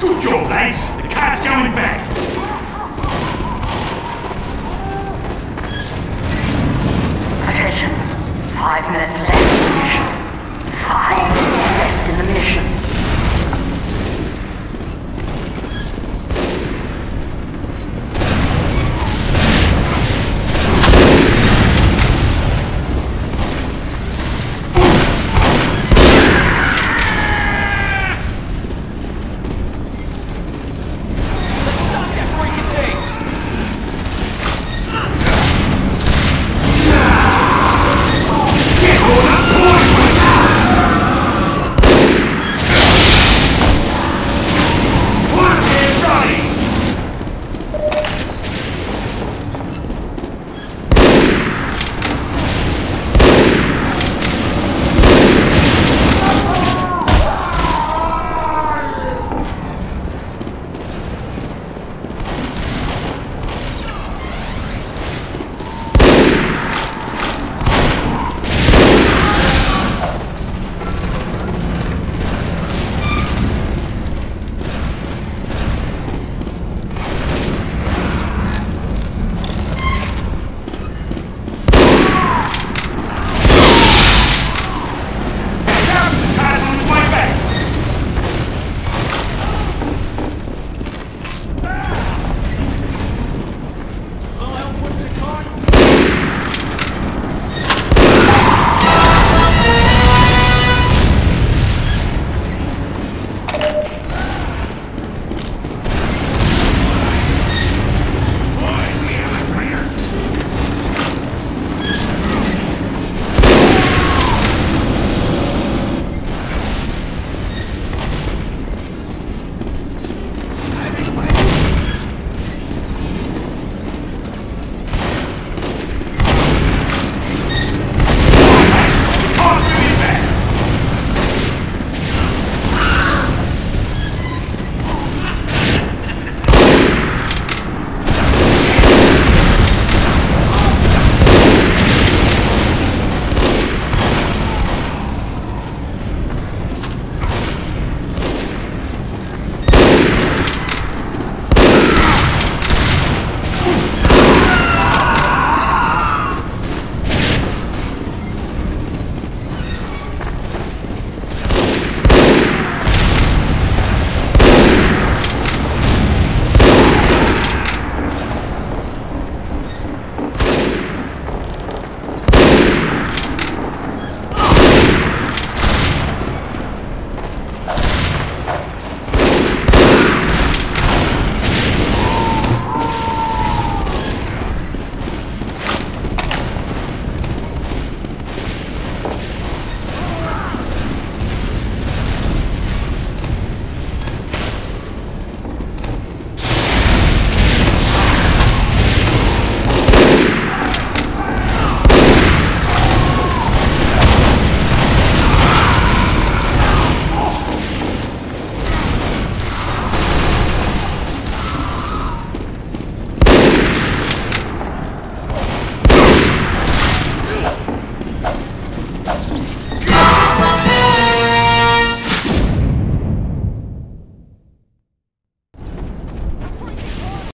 Good job, lads. The cat's going back. Attention. Five minutes left. Five